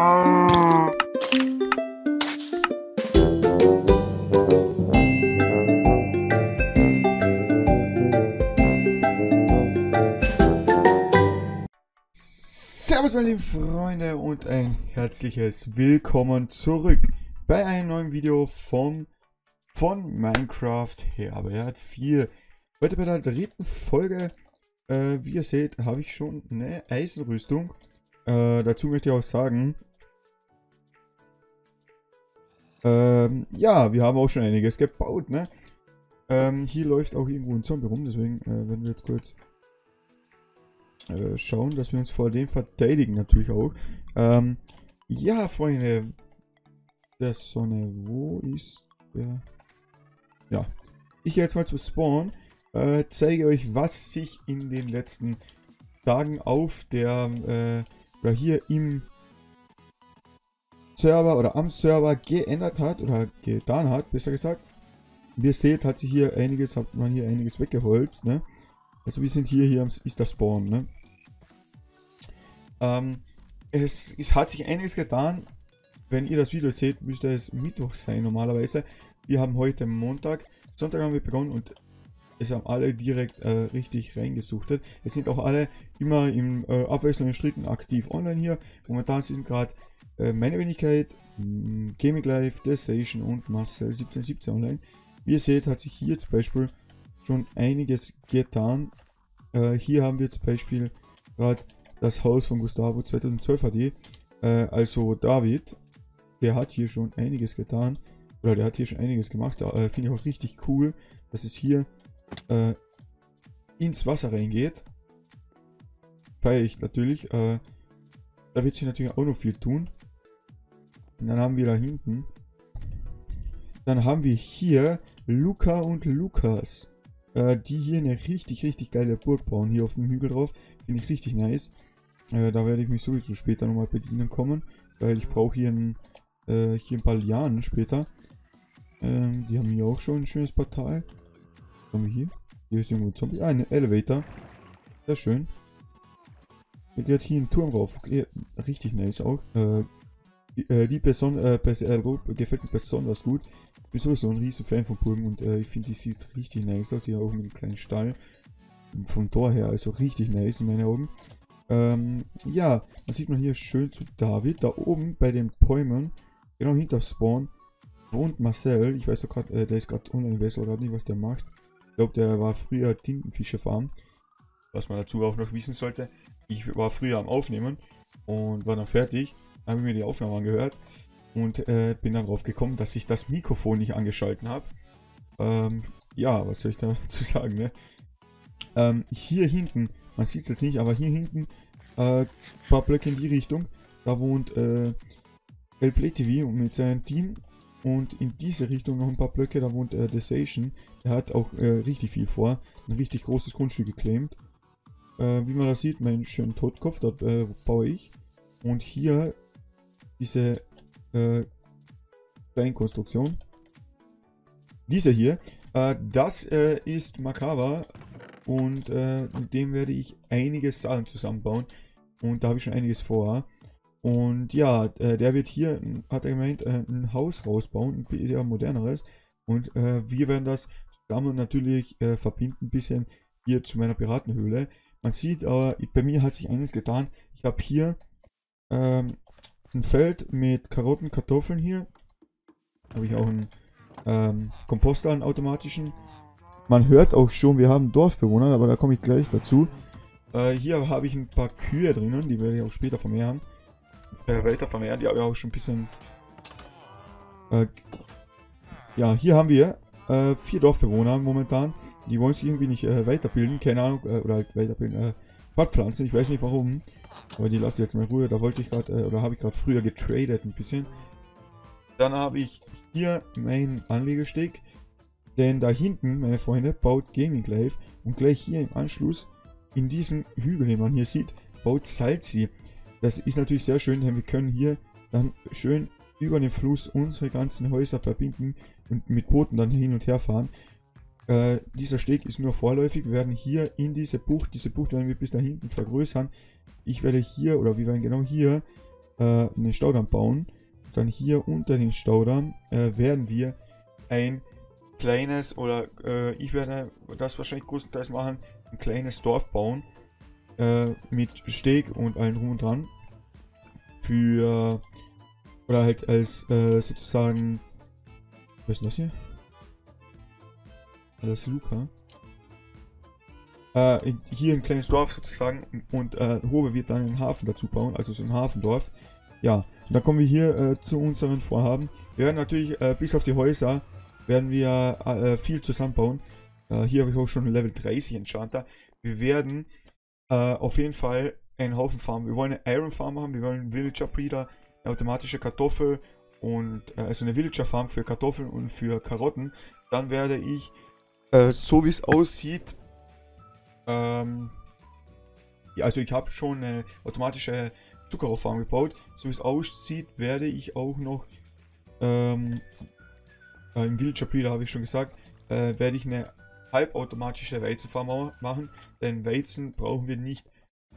Servus meine lieben Freunde und ein herzliches Willkommen zurück bei einem neuen Video vom, von Minecraft Herbert 4. Heute bei der dritten Folge, äh, wie ihr seht, habe ich schon eine Eisenrüstung. Äh, dazu möchte ich auch sagen, ähm, ja, wir haben auch schon einiges gebaut, ne? Ähm, hier läuft auch irgendwo ein Zombie rum, deswegen äh, werden wir jetzt kurz äh, schauen, dass wir uns vor dem verteidigen natürlich auch. Ähm, ja, Freunde. Der Sonne, wo ist der? Ja. Ich gehe jetzt mal zum Spawn. Äh, zeige euch, was sich in den letzten Tagen auf der, äh, oder hier im Server oder am Server geändert hat, oder getan hat, besser gesagt. Wie ihr seht, hat sich hier einiges, hat man hier einiges weggeholzt, ne? Also wir sind hier, hier ist der Spawn, ne? Ähm, es, es hat sich einiges getan. Wenn ihr das Video seht, müsste es Mittwoch sein normalerweise. Wir haben heute Montag. Sonntag haben wir begonnen und es haben alle direkt äh, richtig reingesuchtet. Es sind auch alle immer im äh, abwechselnden Schritten aktiv online hier. Momentan sind gerade äh, meine Wenigkeit, mm, Gaming Live, Desation und Marcel 1717 online. Wie ihr seht, hat sich hier zum Beispiel schon einiges getan. Äh, hier haben wir zum Beispiel gerade das Haus von Gustavo 2012 HD. Äh, also David, der hat hier schon einiges getan. Oder der hat hier schon einiges gemacht. Äh, Finde ich auch richtig cool, dass es hier äh, ins Wasser reingeht. Feiere ich natürlich. Äh, da wird sich natürlich auch noch viel tun. Und dann haben wir da hinten. Dann haben wir hier Luca und Lukas. Äh, die hier eine richtig, richtig geile Burg bauen. Hier auf dem Hügel drauf. Finde ich richtig nice. Äh, da werde ich mich sowieso später nochmal bedienen kommen, weil ich brauche hier ein, äh, hier ein paar Lianen später. Ähm, die haben hier auch schon ein schönes Portal. Haben wir hier? Hier ist irgendwo ein Zombie. Ah, ein Elevator. Sehr schön. Die hat hier einen Turm rauf. Okay, richtig nice auch. Äh, die, äh, die Person, äh, äh, gefällt mir besonders gut. Ich bin sowieso ein riesen Fan von Burgen und äh, ich finde, die sieht richtig nice aus. Hier auch mit einem kleinen Stall. Vom Tor her, also richtig nice in meinen Augen. Ähm, ja, das sieht man hier schön zu David. Da oben bei den Bäumen, genau hinter Spawn, wohnt Marcel. Ich weiß doch gerade, äh, der ist gerade online, ich weiß auch gerade nicht, was der macht. Ich glaube, der war früher Tintenfische-Farm. Was man dazu auch noch wissen sollte. Ich war früher am Aufnehmen und war dann fertig. Habe mir die Aufnahme angehört und äh, bin dann drauf gekommen, dass ich das Mikrofon nicht angeschalten habe. Ähm, ja, was soll ich dazu sagen, ne? Ähm, hier hinten man sieht es jetzt nicht, aber hier hinten äh, paar Blöcke in die Richtung. Da wohnt äh, El TV mit seinem Team. Und in diese Richtung noch ein paar Blöcke, da wohnt äh, Desation. Der hat auch äh, richtig viel vor. Ein richtig großes Grundstück geclaimed. Äh, wie man das sieht, mein schönen Totkopf, dort äh, baue ich. Und hier diese äh, Kleinkonstruktion. Diese hier, äh, das äh, ist Makava und äh, mit dem werde ich einige Sachen zusammenbauen. Und da habe ich schon einiges vor. Und ja, äh, der wird hier, hat er gemeint, äh, ein Haus rausbauen, ein sehr moderneres. Und äh, wir werden das zusammen natürlich verbinden, ein bisschen hier zu meiner Piratenhöhle. Man sieht, äh, bei mir hat sich eines getan. Ich habe hier ähm, ein Feld mit Karotten, Kartoffeln hier. Habe ich auch einen ähm, Komposter, einen automatischen. Man hört auch schon, wir haben Dorfbewohner, aber da komme ich gleich dazu. Äh, hier habe ich ein paar Kühe drinnen, die werde ich auch später vermehren. Äh, weiter vermehren, die habe ich auch schon ein bisschen... Äh, ja, hier haben wir äh, vier Dorfbewohner momentan. Die wollen sich irgendwie nicht äh, weiterbilden, keine Ahnung, äh, oder halt weiterbilden, äh, Fortpflanzen, ich weiß nicht warum. Aber die lasse ich jetzt mal in Ruhe, da wollte ich gerade, äh, oder habe ich gerade früher getradet ein bisschen. Dann habe ich hier meinen Anlegesteg. Denn da hinten, meine Freunde, baut Gaming Live und gleich hier im Anschluss in diesen Hügel, den man hier sieht, baut Salzi. Das ist natürlich sehr schön, denn wir können hier dann schön über den Fluss unsere ganzen Häuser verbinden und mit Booten dann hin und her fahren. Äh, dieser Steg ist nur vorläufig. Wir werden hier in diese Bucht, diese Bucht werden wir bis da hinten vergrößern. Ich werde hier, oder wir werden genau hier, äh, einen Staudamm bauen. Dann hier unter den Staudamm äh, werden wir ein kleines, oder äh, ich werde das wahrscheinlich größtenteils machen, ein kleines Dorf bauen. Äh, mit Steg und allen drum und dran. Für, oder halt als äh, sozusagen, was ist denn das hier? Das ist Luca. Äh, hier ein kleines Dorf sozusagen und äh, Hobe wird dann einen Hafen dazu bauen, also so ein Hafendorf. Ja, und dann kommen wir hier äh, zu unseren Vorhaben. Wir werden natürlich äh, bis auf die Häuser werden wir äh, viel zusammenbauen. Äh, hier habe ich auch schon Level 30 Enchanter. Wir werden äh, auf jeden Fall einen Haufen Farmen. Wir wollen eine Iron Farm machen, wir wollen einen Villager Breeder, eine automatische Kartoffel und äh, also eine Villager Farm für Kartoffeln und für Karotten. Dann werde ich, äh, so wie es aussieht, ähm, ja, also ich habe schon eine automatische Zuckerrohrfarm gebaut. So wie es aussieht, werde ich auch noch ähm, äh, im Villager Breeder habe ich schon gesagt, äh, werde ich eine halbautomatische Weizenfarm machen, denn Weizen brauchen wir nicht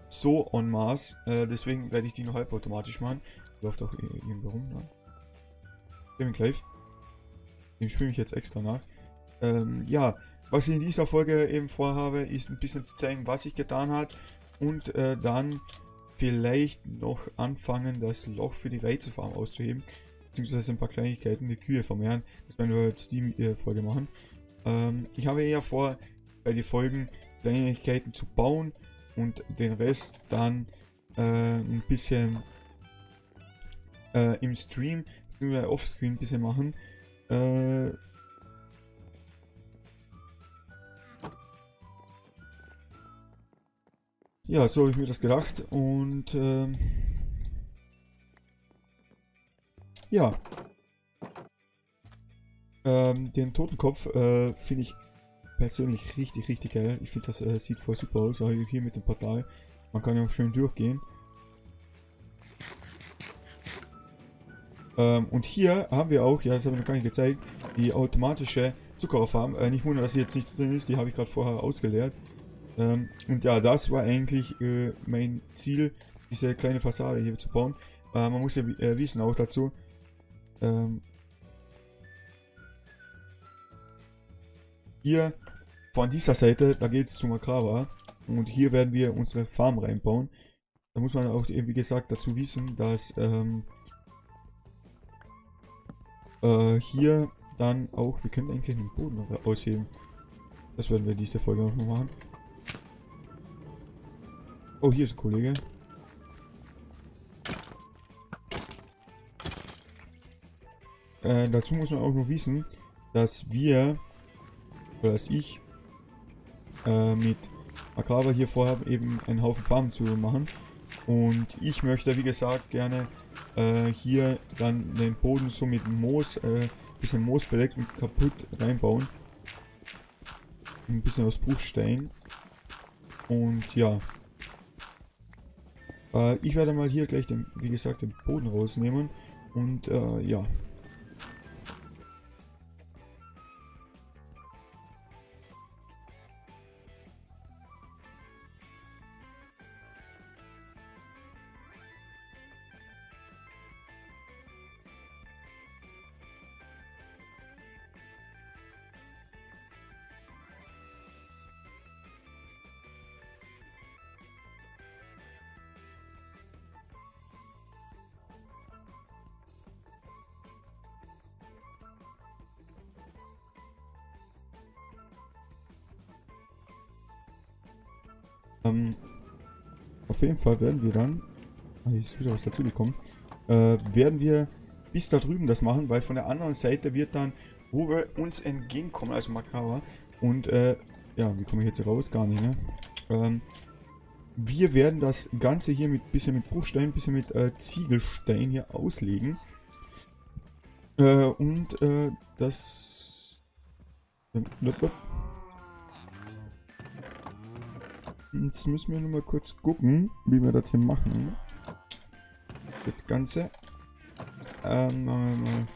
so en masse, äh, deswegen werde ich die nur halbautomatisch machen. Läuft auch irgendwo rum, ne? Gaming Clive. Dem spiele ich jetzt extra nach. Ähm, ja, was ich in dieser Folge eben vorhabe, ist ein bisschen zu zeigen, was ich getan habe und äh, dann vielleicht noch anfangen, das Loch für die Weizenfarm auszuheben, beziehungsweise ein paar Kleinigkeiten, die Kühe vermehren. Das werden wir jetzt die äh, Folge machen. Ähm, ich habe eher vor, bei den Folgen Kleinigkeiten zu bauen und den Rest dann äh, ein bisschen äh, im Stream, beziehungsweise offscreen ein bisschen machen. Äh, ja, so habe ich mir das gedacht und ähm, ja, ähm, den Totenkopf äh, finde ich persönlich richtig, richtig geil. Ich finde, das äh, sieht voll super aus. Auch hier mit dem Portal. Man kann ja auch schön durchgehen. Ähm, und hier haben wir auch, ja, das habe ich noch gar nicht gezeigt, die automatische Zuckerauffarm. Äh, nicht wundern, dass hier jetzt nichts drin ist. Die habe ich gerade vorher ausgeleert. Ähm, und ja, das war eigentlich äh, mein Ziel, diese kleine Fassade hier zu bauen. Äh, man muss ja äh, wissen auch dazu, ähm, Hier von dieser Seite, da geht es zu Makrava. Und hier werden wir unsere Farm reinbauen. Da muss man auch, wie gesagt, dazu wissen, dass ähm, äh, hier dann auch, wir können eigentlich den Boden ausheben. Das werden wir diese Folge noch machen. Oh, hier ist ein Kollege. Äh, dazu muss man auch noch wissen, dass wir als ich äh, mit Agrava hier vorhabe, eben einen Haufen Farmen zu machen. Und ich möchte, wie gesagt, gerne äh, hier dann den Boden so mit Moos, äh, bisschen Moos bedeckt und kaputt reinbauen. Ein bisschen aus Bruchstein. Und ja. Äh, ich werde mal hier gleich, den, wie gesagt, den Boden rausnehmen. Und äh, ja, Ähm, auf jeden Fall werden wir dann, ah, hier ist wieder was dazugekommen, äh, werden wir bis da drüben das machen, weil von der anderen Seite wird dann Ruber uns entgegenkommen, also Makawa. Und, äh, ja, wie komme ich jetzt raus? Gar nicht, ne? Ähm, wir werden das Ganze hier mit bisschen mit Bruchstein, bisschen mit äh, Ziegelstein hier auslegen. Äh, und äh, das... Jetzt müssen wir nur mal kurz gucken, wie wir das hier machen. Das Ganze. Ähm, machen wir.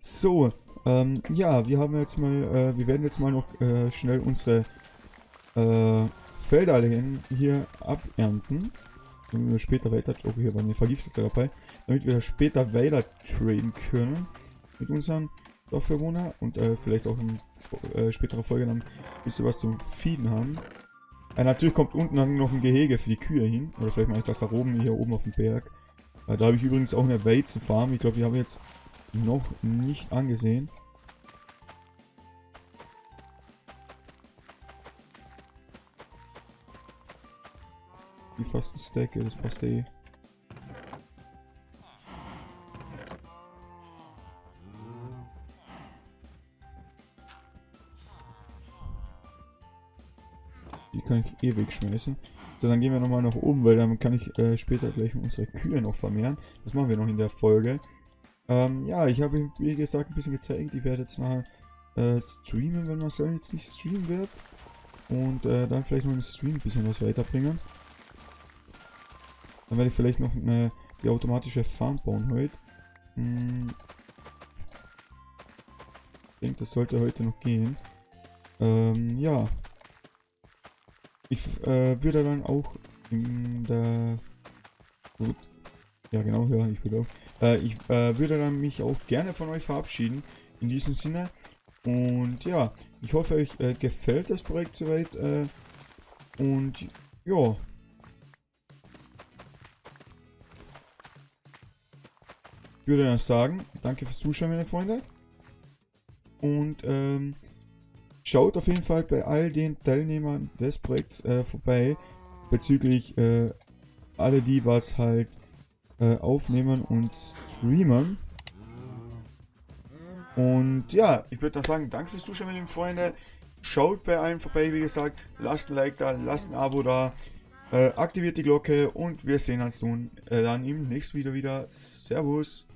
So, ähm, ja, wir haben jetzt mal, äh, wir werden jetzt mal noch äh, schnell unsere äh, Felder hier abernten. Damit wir später weiter, oh hier war eine Vergiftete dabei, damit wir später weiter traden können mit unseren Dorfbewohnern und äh, vielleicht auch in äh, späterer Folge dann ein bisschen was zum Feeden haben. Äh, natürlich kommt unten dann noch ein Gehege für die Kühe hin, oder vielleicht mache ich das da oben, hier oben auf dem Berg. Äh, da habe ich übrigens auch eine Weizenfarm, ich glaube, die habe ich jetzt noch nicht angesehen. Die fast ein das passt eh. Die kann ich eh wegschmeißen. So, dann gehen wir nochmal nach oben, weil dann kann ich äh, später gleich unsere Kühe noch vermehren. Das machen wir noch in der Folge. Ähm, ja, ich habe, wie gesagt, ein bisschen gezeigt. Ich werde jetzt nachher äh, streamen, wenn man soll jetzt nicht streamen wird. Und äh, dann vielleicht noch im Stream ein bisschen was weiterbringen. Dann werde ich vielleicht noch eine, die automatische Farm bauen heute. Hm. Ich denke, das sollte heute noch gehen. Ähm, ja. Ich äh, würde dann auch in der... Ja, genau, ja, ich würde auch. Äh, ich äh, würde dann mich auch gerne von euch verabschieden. In diesem Sinne. Und ja, ich hoffe, euch äh, gefällt das Projekt soweit. Äh, und ja. Ich würde dann sagen, danke fürs Zuschauen, meine Freunde. Und ähm, schaut auf jeden Fall bei all den Teilnehmern des Projekts äh, vorbei. Bezüglich äh, alle die, was halt äh, aufnehmen und streamen. Und ja, ich würde sagen, danke fürs Zuschauen, meine Freunde. Schaut bei allen vorbei, wie gesagt. Lasst ein Like da, lasst ein Abo da. Äh, aktiviert die Glocke und wir sehen uns nun äh, dann im nächsten Video wieder. Servus.